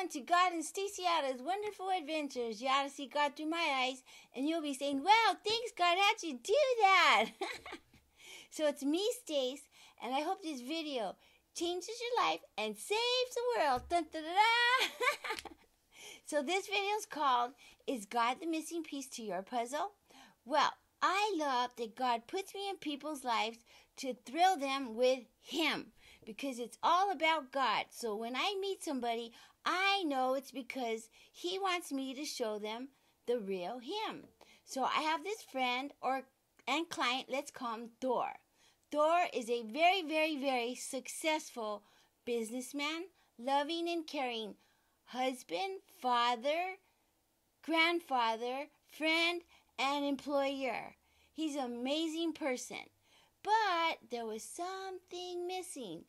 everyone to God and Stacey Yada's wonderful adventures. You ought to see God through my eyes, and you'll be saying, Wow, thanks, God, how'd you do that? so it's me, Stace, and I hope this video changes your life and saves the world. Dun, dun, dun, so this video is called Is God the Missing Piece to Your Puzzle? Well, I love that God puts me in people's lives to thrill them with Him because it's all about God. So when I meet somebody, I know it's because He wants me to show them the real Him. So I have this friend or and client, let's call him Thor. Thor is a very, very, very successful businessman, loving and caring husband, father, grandfather, friend, and employer. He's an amazing person. But there was something missing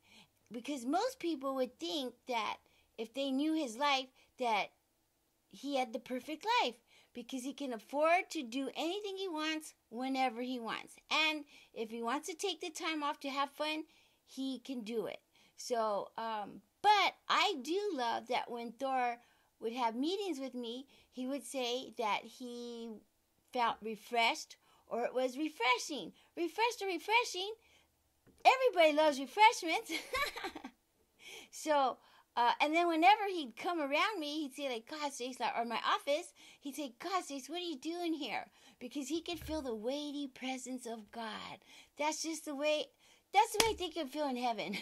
because most people would think that if they knew his life that he had the perfect life because he can afford to do anything he wants whenever he wants. And if he wants to take the time off to have fun, he can do it. So, um, but I do love that when Thor would have meetings with me, he would say that he felt refreshed or it was refreshing. Refreshed or refreshing. Everybody loves refreshments. so, uh, and then whenever he'd come around me, he'd say like, God, like, or my office, he'd say, God, Stace, what are you doing here? Because he could feel the weighty presence of God. That's just the way, that's the way think you feel in heaven.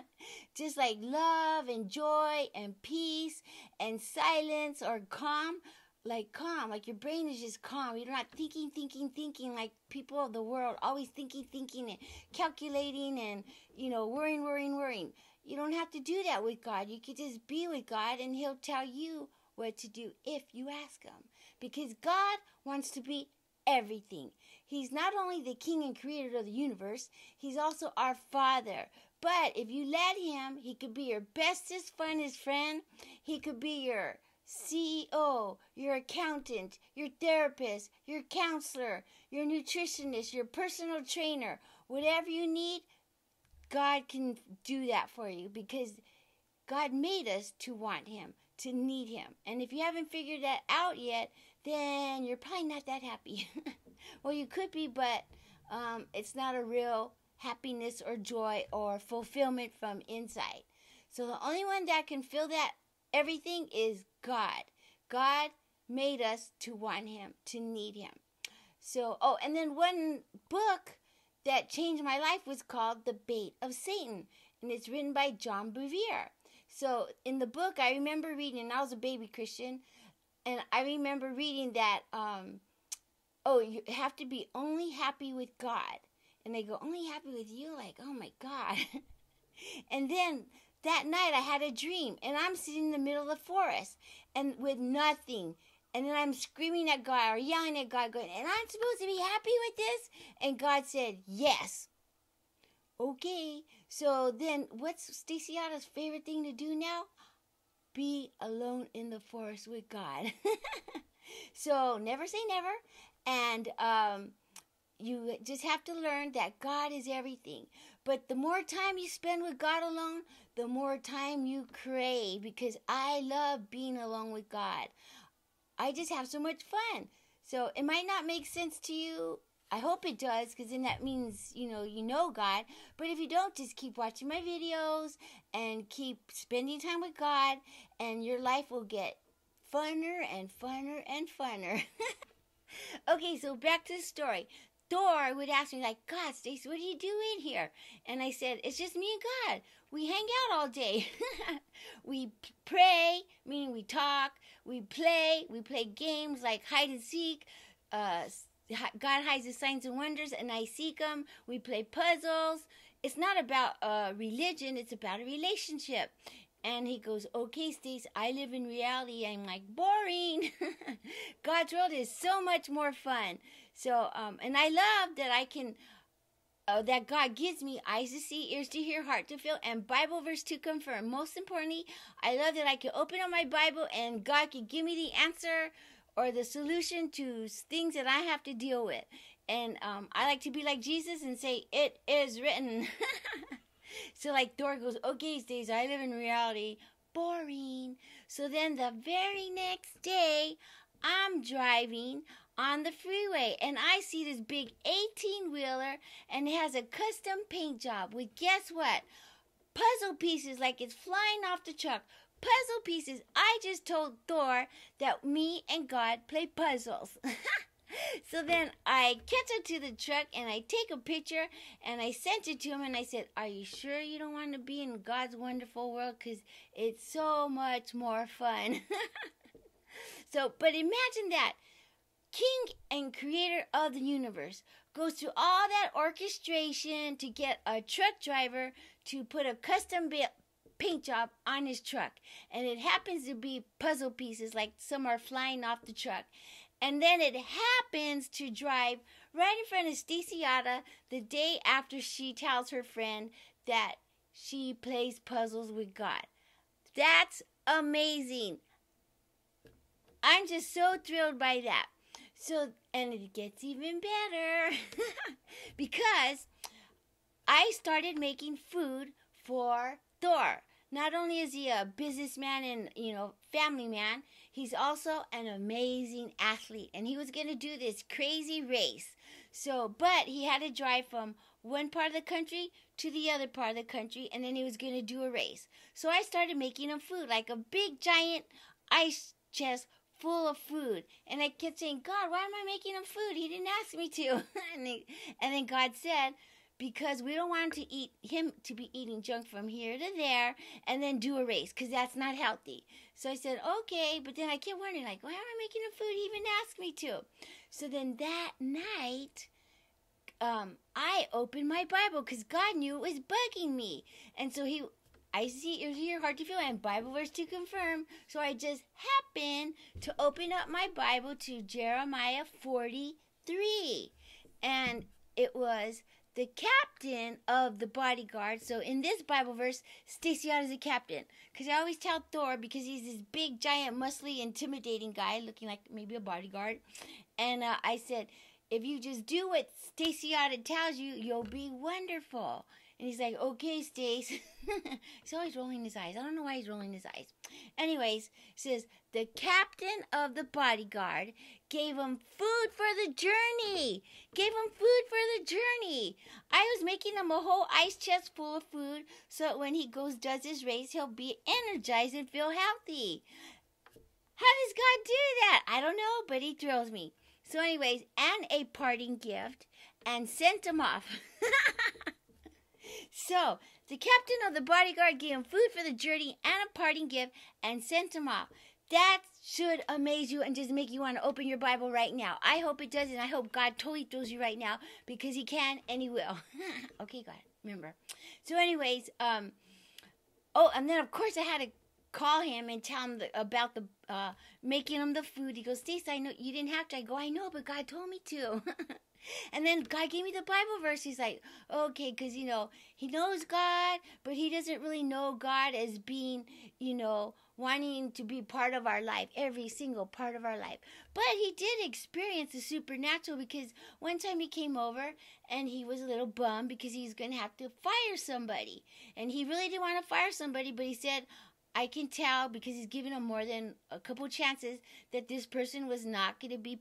just like love and joy and peace and silence or calm like calm, like your brain is just calm. You're not thinking, thinking, thinking like people of the world, always thinking, thinking, and calculating, and you know, worrying, worrying, worrying. You don't have to do that with God. You could just be with God, and He'll tell you what to do if you ask Him. Because God wants to be everything. He's not only the King and Creator of the universe, He's also our Father. But if you let Him, He could be your bestest, funnest friend. He could be your CEO, your accountant, your therapist, your counselor, your nutritionist, your personal trainer, whatever you need, God can do that for you because God made us to want Him, to need Him. And if you haven't figured that out yet, then you're probably not that happy. well, you could be, but um, it's not a real happiness or joy or fulfillment from inside. So the only one that can fill that everything is God. God made us to want Him, to need Him. So, oh, and then one book that changed my life was called The Bait of Satan, and it's written by John Bevere. So, in the book, I remember reading, and I was a baby Christian, and I remember reading that, um, oh, you have to be only happy with God. And they go, only happy with you? Like, oh my God. and then that night I had a dream and I'm sitting in the middle of the forest and with nothing. And then I'm screaming at God or yelling at God, going, and I'm supposed to be happy with this? And God said, Yes. Okay. So then what's Stacey Yada's favorite thing to do now? Be alone in the forest with God. so never say never. And um you just have to learn that God is everything. But the more time you spend with God alone, the more time you crave because I love being alone with God. I just have so much fun. So it might not make sense to you. I hope it does because then that means, you know, you know God. But if you don't, just keep watching my videos and keep spending time with God, and your life will get funner and funner and funner. okay, so back to the story. Thor would ask me like, God, Stacey, what do you do in here? And I said, it's just me and God. We hang out all day. we pray, meaning we talk. We play. We play games like hide and seek. Uh, God hides his signs and wonders, and I seek them. We play puzzles. It's not about uh, religion. It's about a relationship. And he goes, okay, Stace, I live in reality. I'm like, boring. God's world is so much more fun. So, um, and I love that I can, uh, that God gives me eyes to see, ears to hear, heart to feel, and Bible verse to confirm. Most importantly, I love that I can open up my Bible and God can give me the answer or the solution to things that I have to deal with. And um, I like to be like Jesus and say, It is written. so, like Thor goes, Okay, Stace, I live in reality. Boring. So then the very next day, I'm driving on the freeway and I see this big 18 wheeler and it has a custom paint job with guess what? Puzzle pieces like it's flying off the truck. Puzzle pieces. I just told Thor that me and God play puzzles. so then I catch up to the truck and I take a picture and I sent it to him and I said, Are you sure you don't want to be in God's wonderful world? Because it's so much more fun. so, but imagine that. King and creator of the universe goes through all that orchestration to get a truck driver to put a custom built paint job on his truck. And it happens to be puzzle pieces, like some are flying off the truck. And then it happens to drive right in front of Stacey Yada the day after she tells her friend that she plays puzzles with God. That's amazing. I'm just so thrilled by that. So, and it gets even better because I started making food for Thor. Not only is he a businessman and, you know, family man, he's also an amazing athlete. And he was going to do this crazy race. So, but he had to drive from one part of the country to the other part of the country, and then he was going to do a race. So I started making him food, like a big giant ice chest full of food. And I kept saying, God, why am I making him food? He didn't ask me to. and, he, and then God said, because we don't want him to eat him to be eating junk from here to there and then do a race because that's not healthy. So I said, okay, but then I kept wondering, like, why am I making him food? He even asked me to. So then that night, um, I opened my Bible because God knew it was bugging me. And so he I see it was your heart to feel and Bible verse to confirm. So I just happened to open up my Bible to Jeremiah 43. And it was the captain of the bodyguard. So in this Bible verse, Stacey is a captain. Because I always tell Thor, because he's this big, giant, muscly, intimidating guy, looking like maybe a bodyguard. And uh, I said, if you just do what Stacey tells you, you'll be wonderful. And he's like, okay, Stace. he's always rolling his eyes. I don't know why he's rolling his eyes. Anyways, says, the captain of the bodyguard gave him food for the journey. Gave him food for the journey. I was making him a whole ice chest full of food so that when he goes does his race, he'll be energized and feel healthy. How does God do that? I don't know, but he thrills me. So, anyways, and a parting gift and sent him off. So, the captain of the bodyguard gave him food for the journey and a parting gift and sent him off. That should amaze you and just make you want to open your Bible right now. I hope it does, and I hope God totally throws you right now because He can and He will. okay, God, remember. So, anyways, um, oh, and then of course I had to call him and tell him the, about the uh, making him the food. He goes, Stacey, I know you didn't have to. I go, I know, but God told me to. And then God gave me the Bible verse. He's like, okay, because, you know, he knows God, but he doesn't really know God as being, you know, wanting to be part of our life, every single part of our life. But he did experience the supernatural because one time he came over and he was a little bummed because he's going to have to fire somebody. And he really didn't want to fire somebody, but he said, I can tell because he's given him more than a couple chances that this person was not going to be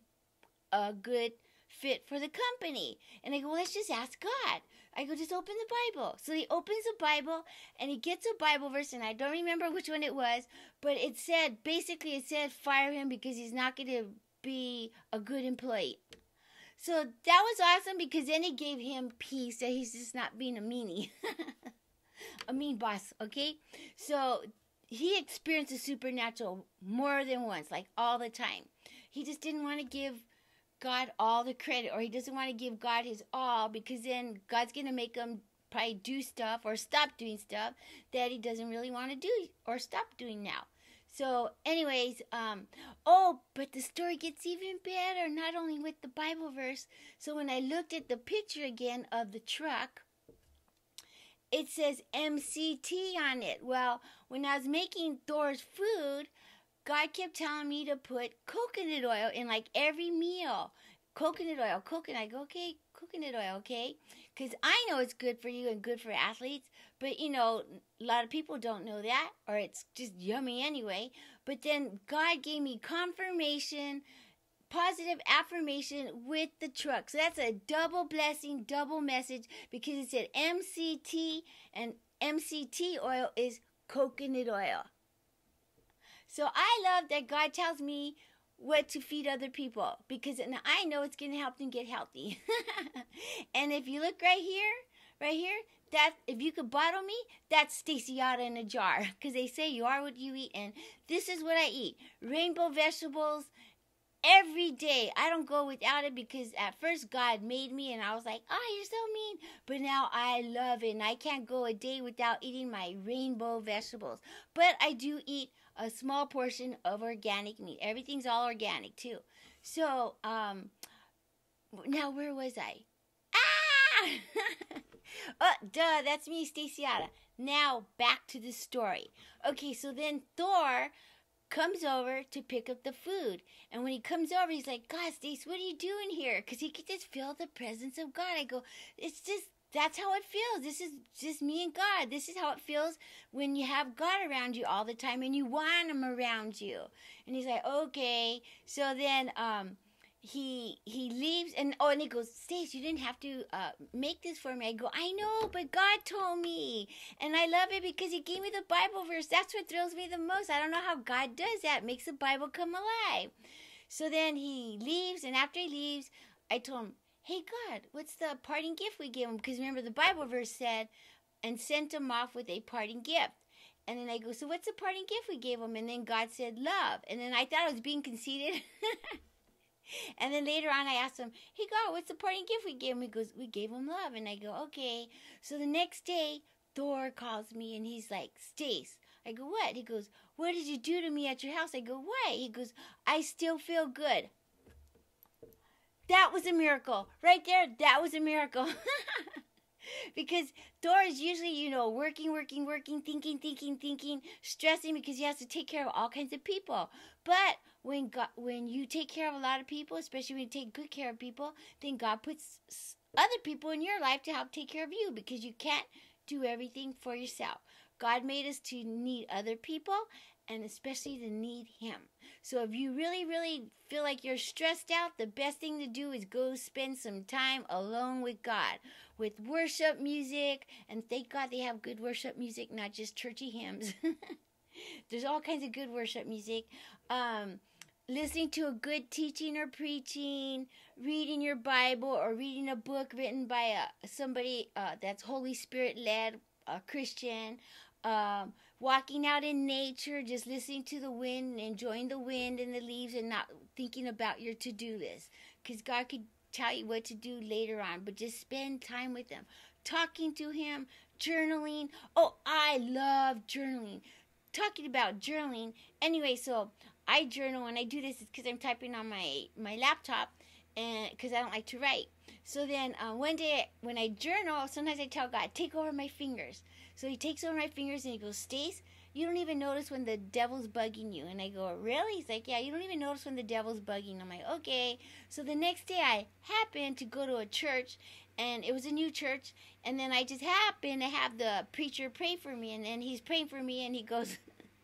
a good fit for the company. And I go, let's just ask God. I go, just open the Bible. So he opens the Bible and he gets a Bible verse, and I don't remember which one it was, but it said, basically, it said, fire him because he's not going to be a good employee. So that was awesome because then it gave him peace that he's just not being a meanie, a mean boss, okay? So he experienced the supernatural more than once, like all the time. He just didn't want to give God all the credit or he doesn't want to give God his all because then God's going to make him probably do stuff or stop doing stuff that he doesn't really want to do or stop doing now. So, anyways, um, oh, but the story gets even better, not only with the Bible verse. So, when I looked at the picture again of the truck, it says MCT on it. Well, when I was making Thor's food, God kept telling me to put coconut oil in like every meal. Coconut oil, coconut. I go, okay, coconut oil, okay? Because I know it's good for you and good for athletes, But you know, a lot of people don't know that, or it's just yummy anyway. But then God gave me confirmation, positive affirmation with the truck. So that's a double blessing, double message because it said MCT and MCT oil is coconut oil. So I love that God tells me what to feed other people because I know it's going to help them get healthy. and if you look right here, right here, that if you could bottle me, that's Stacy in a jar because they say you are what you eat, and this is what I eat: rainbow vegetables every day. I don't go without it because at first God made me, and I was like, "Oh, you're so mean," but now I love it, and I can't go a day without eating my rainbow vegetables. But I do eat a small portion of organic meat. Everything's all organic too. So, um, now where was I? Ah! oh, duh, that's me, Stacey Yada. Now back to the story. Okay, so then Thor comes over to pick up the food. And when he comes over, he's like, God, Stace, what are you doing here? Because he could just feel the presence of God. I go, it's just that's how it feels. This is just me and God. This is how it feels when you have God around you all the time and you want Him around you. And he's like, okay. So then, um, he he leaves and oh and he goes stace you didn't have to uh, make this for me i go i know but god told me and i love it because he gave me the bible verse that's what thrills me the most i don't know how god does that makes the bible come alive so then he leaves and after he leaves i told him hey, God, what's the parting gift we give him? Because remember, the Bible verse said, and sent him off with a parting gift. And then I go, so what's the parting gift we gave him? And then God said, love. And then I thought I was being conceited. and then later on, I asked him, hey, God, what's the parting gift we gave him? He goes, we gave him love. And I go, okay. So the next day, Thor calls me and he's like, Stace. I go, what? He goes, what did you do to me at your house? I go, what? He goes, I still feel good. That was a miracle. Right there, that was a miracle. because Thor is usually, you know, working, working, working, thinking, thinking, thinking, stressing because he has to take care of all kinds of people. But when God, when you take care of a lot of people, especially when you take good care of people, then God puts other people in your life to help take care of you because you can't do everything for yourself. God made us to need other people and especially to need Him. So if you really, really feel like you're stressed out, the best thing to do is go spend some time alone with God with worship music. And thank God they have good worship music, not just churchy hymns. There's all kinds of good worship music. Um, listening to a good teaching or preaching, reading your Bible, or reading a book written by a, somebody uh, that's Holy Spirit led, a Christian. Um, walking out in nature, just listening to the wind, enjoying the wind and the leaves, and not thinking about your to do list. Because God could tell you what to do later on, but just spend time with Him, talking to Him, journaling. Oh, I love journaling. Talking about journaling. Anyway, so I journal and I do this because I'm typing on my my laptop, and because I don't like to write. So then uh, one day when I journal, sometimes I tell God, take over my fingers. So he takes over my fingers and he goes, Stace, you don't even notice when the devil's bugging you. And I go, really? He's like, yeah, you don't even notice when the devil's bugging. I'm like, okay. So the next day I happened to go to a church and it was a new church. And then I just happened to have the preacher pray for me. And then he's praying for me and he goes,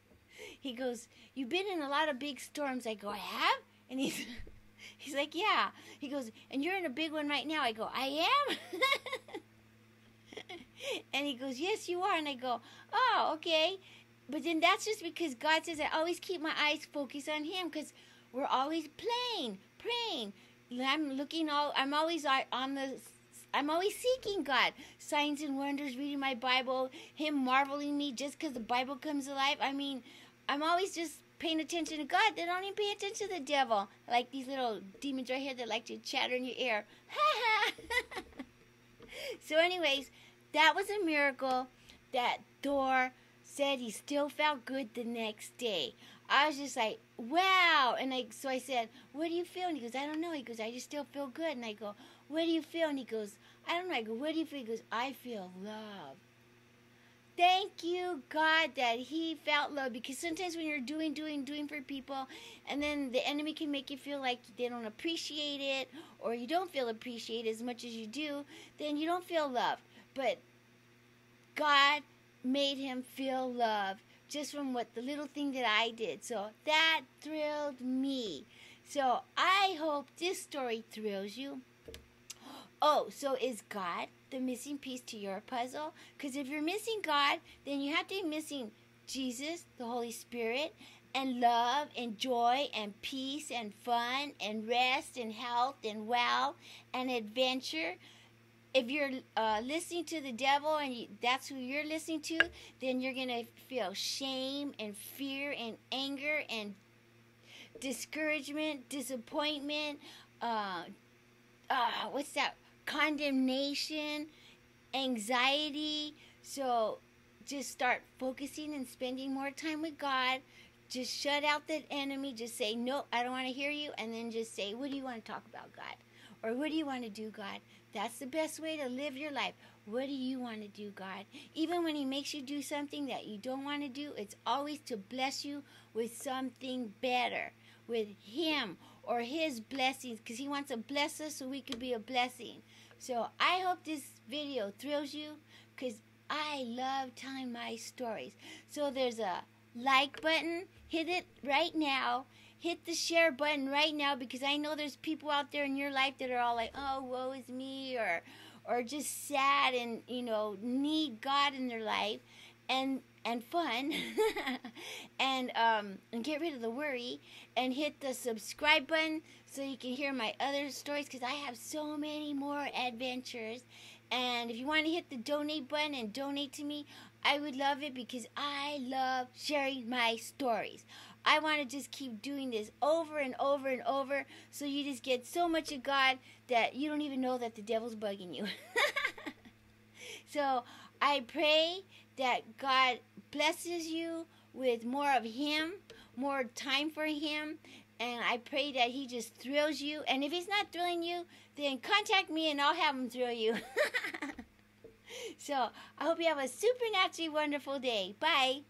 he goes, you've been in a lot of big storms. I go, I have? And he's, he's like, yeah. He goes, and you're in a big one right now. I go, I am? and he goes, Yes, you are. And I go, Oh, okay. But then that's just because God says I always keep my eyes focused on Him because we're always playing, praying. I'm looking all, I'm always on the, I'm always seeking God. Signs and wonders, reading my Bible, Him marveling me just because the Bible comes alive. I mean, I'm always just paying attention to God. They don't even pay attention to the devil. Like these little demons right here that like to chatter in your ear. so, anyways, that was a miracle that Thor said he still felt good the next day. I was just like, wow. And I, so I said, what do you feel? And he goes, I don't know. He goes, I just still feel good. And I go, what do you feel? And he goes, I don't know. I go, what do you feel? He goes, I feel love. Thank you, God, that he felt love. Because sometimes when you're doing, doing, doing for people, and then the enemy can make you feel like they don't appreciate it, or you don't feel appreciated as much as you do, then you don't feel love. But God made him feel love just from what the little thing that I did. So that thrilled me. So I hope this story thrills you. Oh, so is God the missing piece to your puzzle? Because if you're missing God, then you have to be missing Jesus, the Holy Spirit, and love and joy and peace and fun and rest and health and wow and adventure. If you're uh, listening to the devil and you, that's who you're listening to, then you're going to feel shame and fear and anger and discouragement, disappointment, uh, uh, what's that? Condemnation, anxiety. So just start focusing and spending more time with God. Just shut out that enemy. Just say, No, I don't want to hear you. And then just say, What do you want to talk about, God? Or what do you want to do, God? That's the best way to live your life. What do you want to do, God? Even when He makes you do something that you don't want to do, it's always to bless you with something better, with Him or His blessings, because He wants to bless us so we could be a blessing. So I hope this video thrills you, because I love telling my stories. So there's a like button, hit it right now. Hit the share button right now because I know there's people out there in your life that are all like, "Oh, woe is me," or or just sad and you know need God in their life, and and fun, and um and get rid of the worry, and hit the subscribe button so you can hear my other stories because I have so many more adventures. And if you want to hit the donate button and donate to me, I would love it because I love sharing my stories. I want to just keep doing this over and over and over so you just get so much of God that you don't even know that the devil's bugging you. so I pray that God blesses you with more of Him, more time for Him, and I pray that He just thrills you. And if He's not thrilling you, then contact me and I'll have Him thrill you. so I hope you have a supernaturally wonderful day. Bye.